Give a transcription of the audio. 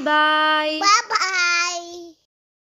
Bye-bye.